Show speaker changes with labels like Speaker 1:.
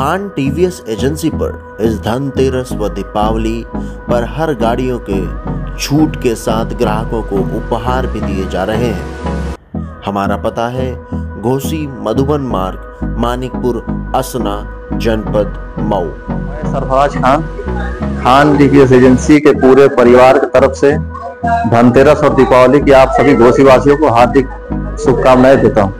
Speaker 1: Khan TVS agency पर इस धनतेरस व दीपावली पर हर गाड़ियों के छूट के साथ ग्राहकों को उपहार भी दिए जा रहे हैं। हमारा पता है, घोसी, मधुबन मार्ग, मानिकपुर, असना, जनपद मऊ।
Speaker 2: सरफराज खान खान टीवीएस एजेंसी के पूरे परिवार की तरफ़ से धनतेरस और दीपावली की आप सभी घोषीवासियों को हार्दिक शुभकामनाएँ देता हूँ।